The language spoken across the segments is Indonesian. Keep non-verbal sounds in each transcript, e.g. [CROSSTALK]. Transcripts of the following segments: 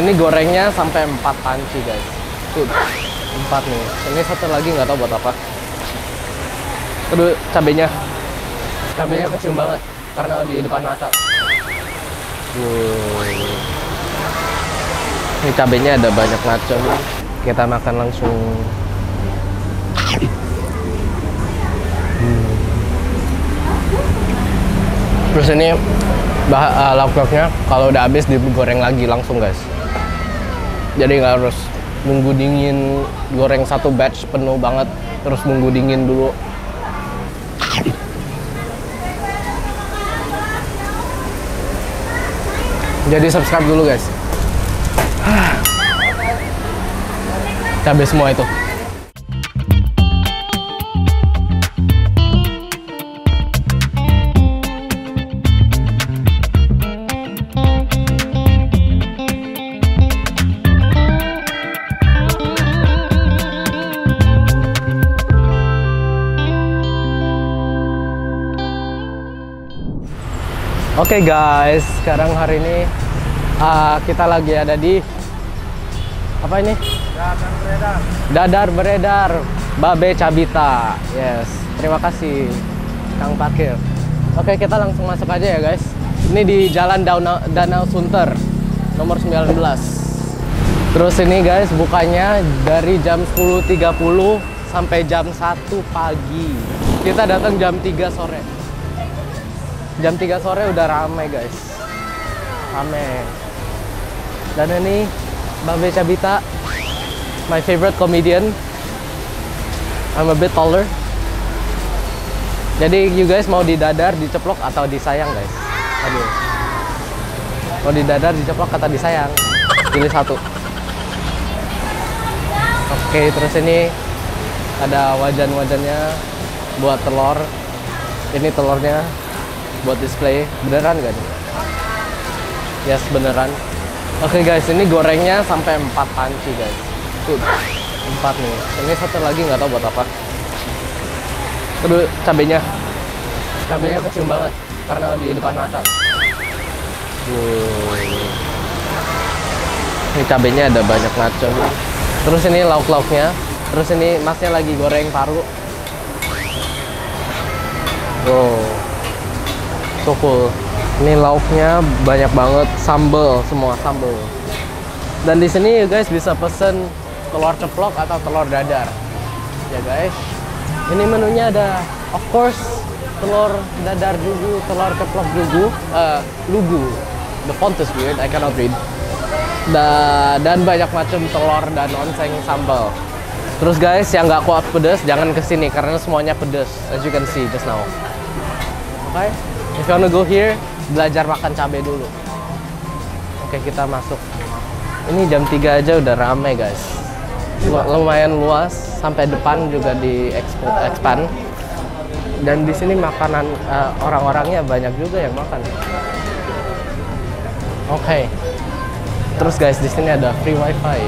Ini gorengnya sampai 4 panci guys. Tuh, 4 nih. Ini satu lagi nggak tahu buat apa. Aduh, cabenya. Cabenya kecium banget karena di depan mata. Wow. Ini cabenya ada banyak macam. Kita makan langsung. Terus ini bah uh, lauk-lauknya kalau udah habis digoreng lagi langsung guys jadi nggak harus nunggu dingin goreng satu batch penuh banget terus nunggu dingin dulu. Jadi subscribe dulu guys. [SIGHS] Cabai semua itu Oke guys, sekarang hari ini uh, kita lagi ada di apa ini? Dadar beredar. Dadar beredar, Babe Cabita. Yes, terima kasih Kang Parkir. Oke, kita langsung masuk aja ya guys. Ini di Jalan Danau, Danau Sunter, nomor 19. Terus ini guys, bukanya dari jam 10.30 sampai jam 1 pagi. Kita datang jam 3 sore jam 3 sore udah rame guys. Rame. Dan ini Babe Cabita my favorite comedian. I'm a bit taller. Jadi you guys mau didadar diceplok atau disayang guys? Aduh. Mau didadar diceplok atau disayang? Pilih satu. Oke terus ini ada wajan-wajannya buat telur. Ini telurnya buat display beneran gak nih? Yes beneran. Oke okay, guys, ini gorengnya sampai 4 panci guys. Tuh, 4 nih. Ini satu lagi nggak tahu buat apa. Aduh, cabenya. Cabenya kecium banget karena di depan mata. Wow. Ini cabenya ada banyak macam. Terus ini lauk-lauknya. Terus ini masnya lagi goreng paru. Wow so cool ini lauknya banyak banget sambal semua sambal dan di sini guys bisa pesen telur ceplok atau telur dadar. Ya guys. Ini menunya ada of course telur dadar jugu telur ceplok jugu uh, lugu. The font is weird I cannot read. Da dan banyak macam telur dan onseng sambal terus guys yang nggak kuat pedas jangan ke sini karena semuanya pedas as you can see just now. Oke? okay? If you wanna go here, belajar makan cabai dulu. Oke, kita masuk. Ini jam 3 aja udah rame, guys. Lumayan luas, sampai depan juga di expand. Dan di sini makanan uh, orang-orangnya banyak juga yang makan. Oke. Okay. Terus guys, di sini ada free wifi.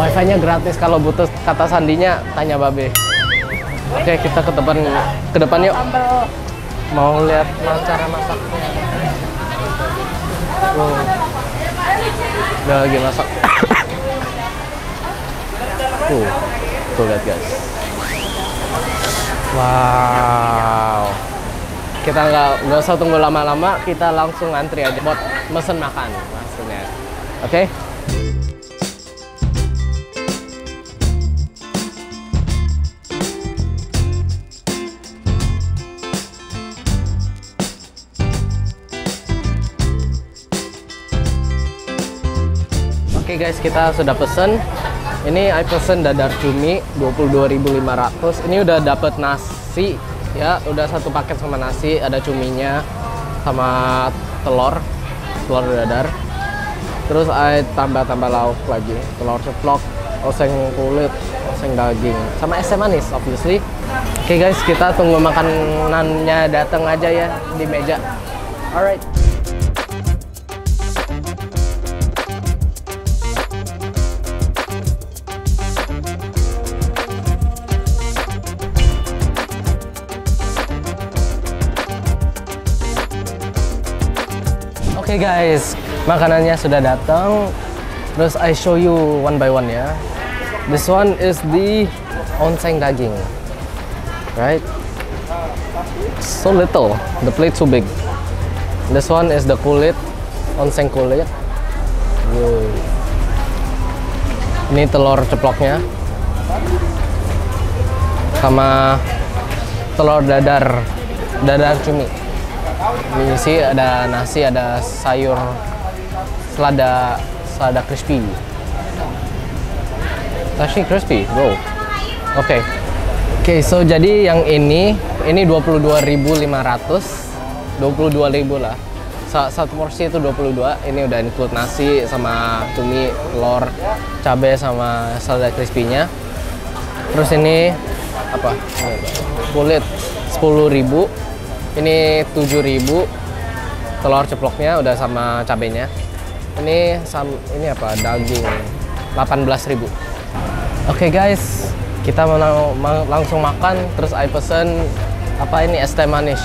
Wifi-nya gratis. Kalau butuh kata sandinya, tanya Babe. Oke, kita ke depan ke depan yuk. Mau lihat cara masaknya. Wow. Udah lagi masak. [COUGHS] tuh, tuh lihat guys. Wow. Kita nggak nggak usah tunggu lama-lama, kita langsung antri aja buat mesen makan maksudnya. Oke? Oke okay guys, kita sudah pesen. Ini I pesen dadar cumi 22.500. Ini udah dapet nasi ya, udah satu paket sama nasi, ada cuminya sama telur, telur dadar. Terus I tambah-tambah lauk lagi, telur ceplok, oseng kulit, oseng daging, sama es manis obviously. Oke okay guys, kita tunggu makanannya datang aja ya di meja. Alright. Oke okay guys, makanannya sudah datang. Terus I show you one by one ya. This one is the onseng daging. Right? So little. The plate so big. This one is the kulit. Onseng kulit. Wow. Ini telur ceploknya. Sama telur dadar. Dadar cumi. Ini sih ada nasi, ada sayur selada selada crispy. Actually crispy, bro. Oke. Okay. Oke, okay, so jadi yang ini ini 22.500. 22.000 lah. Satu porsi itu 22. Ini udah include nasi sama cumi, telur, cabai sama selada crispy-nya. Terus ini apa? Kulit 10.000. Ini 7.000. Telur ceploknya udah sama cabenya. Ini sam ini apa? Daging 18.000. Oke okay, guys, kita mau langsung makan terus I pesen apa ini es teh manis.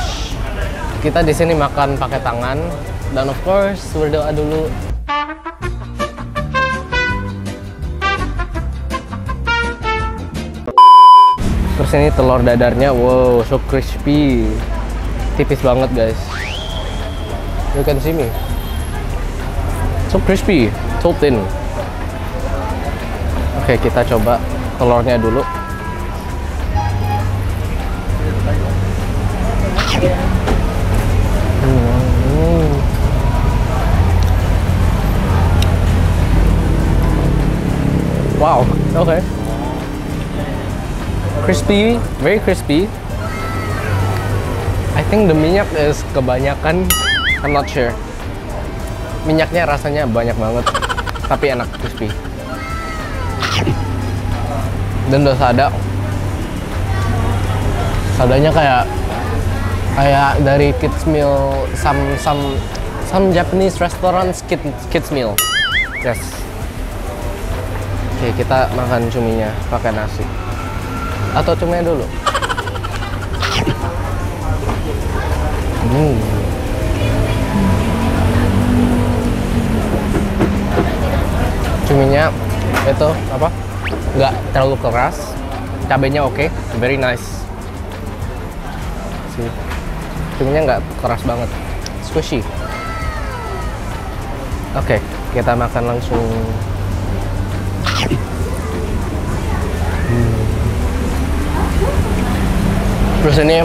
Kita di sini makan pakai tangan dan of course berdoa dulu. Terus ini telur dadarnya, wow, so crispy, tipis banget guys. You can see me. So crispy, so thin. Oke, kita coba telurnya dulu. Hmm. Wow, okay. Crispy, very crispy. Think the minyak is kebanyakan. I'm not sure. Minyaknya rasanya banyak banget tapi enak crispy. Dan udah sada sadanya kayak kayak dari kids meal some some some Japanese restaurants kids kids meal. Yes. Oke kita makan cuminya pakai nasi. Atau cuminya dulu cuminya itu apa? Nggak terlalu keras. Cabenya oke okay, very nice. Sih cuminya nggak keras banget. Squishy. Oke okay, kita makan langsung. Hmm. terus ini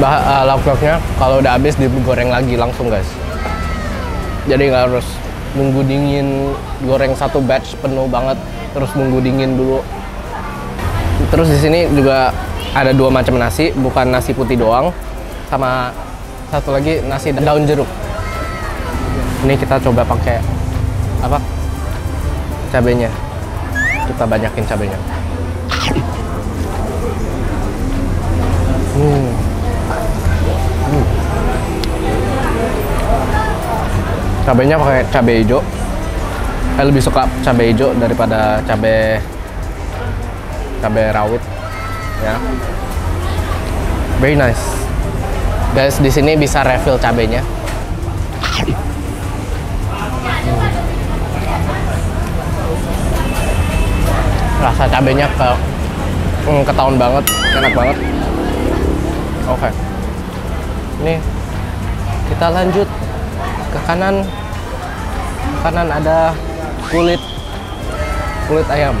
bah uh, lauk-lauknya kalau udah habis digoreng lagi langsung guys. Jadi nggak harus nunggu dingin goreng satu batch penuh banget terus nunggu dingin dulu. Terus di sini juga ada dua macam nasi bukan nasi putih doang sama satu lagi nasi daun jeruk. Ini kita coba pakai apa? Cabenya. Kita banyakin cabenya. Hmm. Cabenya pakai cabai hijau. Saya lebih suka cabai hijau daripada cabai cabai rawit ya. Very nice. Guys di sini bisa refill cabenya. Hmm. rasa cabenya ke mm, ketahuan banget enak banget. Oke. Okay. ini kita lanjut ke kanan kanan ada kulit kulit ayam.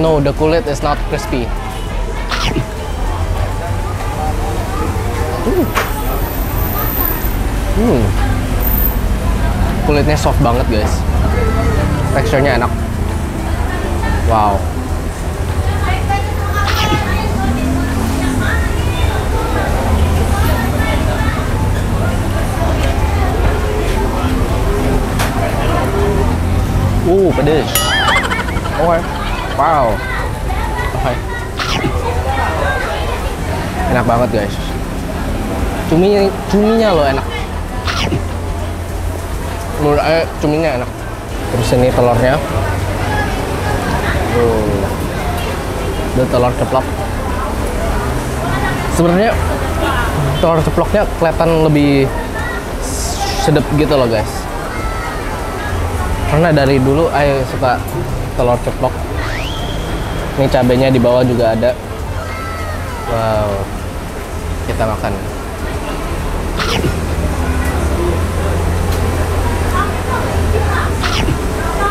No the kulit is not crispy. Hmm. Hmm. kulitnya soft banget guys. Teksturnya enak. Wow Uh, pedes. Oke. Okay. Wow. Oke. Enak banget, guys. Cuminya, cuminya loh enak. Menurut saya cuminya enak. Terus ini telurnya. Uh. Telur ceplok. Sebenarnya telur ceploknya kelihatan lebih sedep gitu loh guys karena dari dulu ayah suka telur ceplok. Ini cabenya di bawah juga ada. Wow. Kita makan.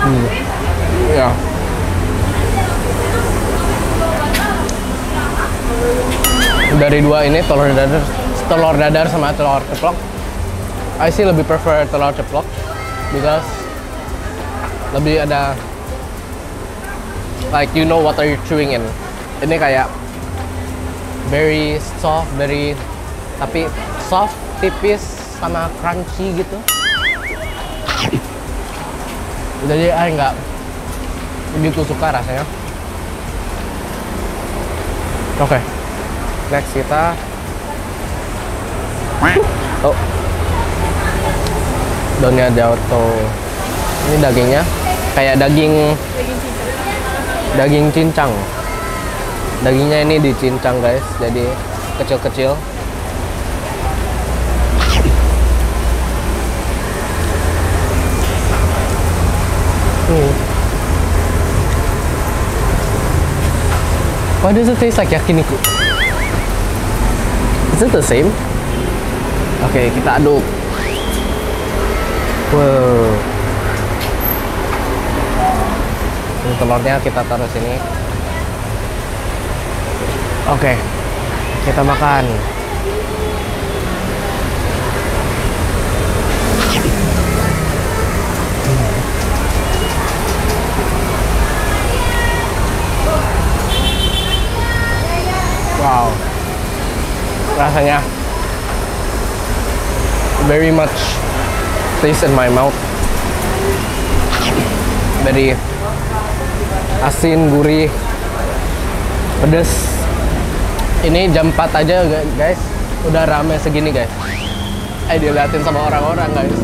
Hmm. ya. Dari dua ini telur dadar telur dadar sama telur ceplok. I sih lebih prefer telur ceplok because lebih ada like you know what are you chewing in. Ini kayak very soft very tapi soft tipis sama crunchy gitu. Jadi saya nggak begitu suka rasanya. Oke okay. next kita. Oh. Daunnya jatuh. Ini dagingnya kayak daging daging cincang dagingnya ini dicincang guys jadi kecil-kecil hmm. Why does it taste like yakiniku? Is it the same? Oke, okay, kita aduk. Wow. Ini telurnya kita taruh sini. Oke, okay, kita makan. Wow, rasanya very much taste in my mouth. Very asin, gurih, pedes. Ini jam 4 aja guys, udah rame segini guys. Eh diliatin sama orang-orang guys.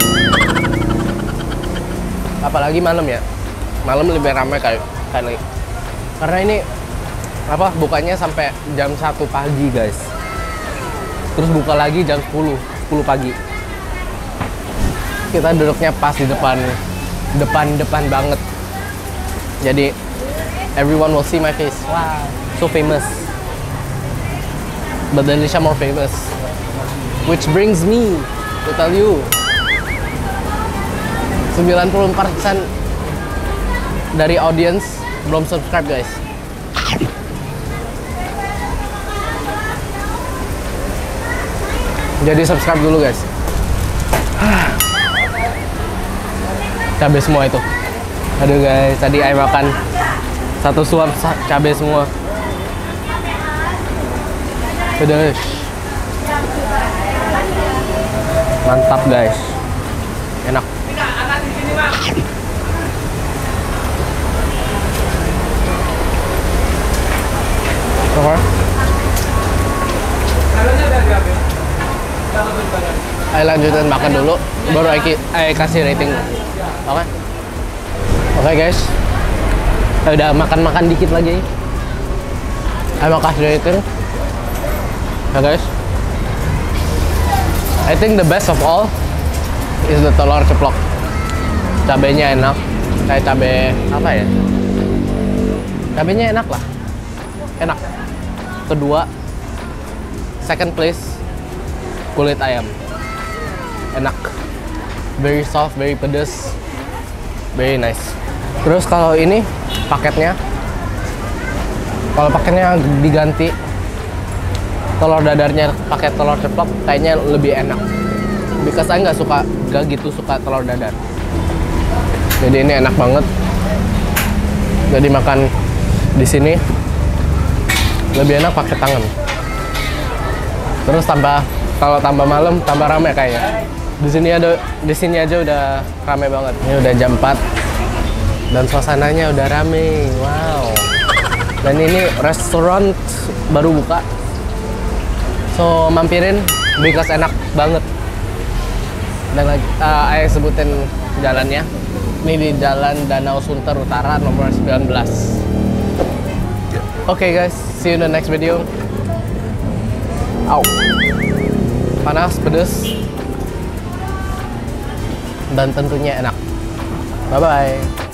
Apalagi malam ya, malam lebih rame kayak kali. Karena ini apa bukanya sampai jam 1 pagi guys. Terus buka lagi jam 10, 10 pagi. Kita duduknya pas di depan depan-depan banget. Jadi everyone will see my face. Wow, so famous. But Delisha more famous. Which brings me to tell you 94% dari audience belum subscribe guys. Jadi subscribe dulu guys. [SIGHS] Cabai semua itu. Aduh guys, tadi saya makan satu suap cabai semua. Pedas. Mantap guys. Enak. Ayo lanjutin makan dulu, baru Ayo, Ayo kasih rating. Oke. Okay? Oke okay, guys. Ayo udah makan-makan dikit lagi. Ayo kasih rating. Ya guys. I think the best of all is the telur ceplok. Cabenya enak. Kayak cabe apa ya? Cabenya enak lah. Enak. Kedua, second place kulit ayam enak very soft very pedas very nice terus kalau ini paketnya. Kalau paketnya diganti telur dadarnya pakai telur ceplok kayaknya lebih enak. Because saya nggak suka gak gitu suka telur dadar. Jadi ini enak banget. Jadi makan di sini. Lebih enak pakai tangan. Terus tambah kalau tambah malam tambah rame kayaknya. Di sini ada di sini aja udah rame banget. Ini udah jam 4 dan suasananya udah rame wow. Dan ini restoran baru buka. So mampirin because enak banget. Dan lagi uh, ayah sebutin jalannya. Ini di jalan Danau Sunter Utara nomor 19 oke okay guys see you in the next video. Au. Panas pedes. Dan tentunya enak. Bye bye.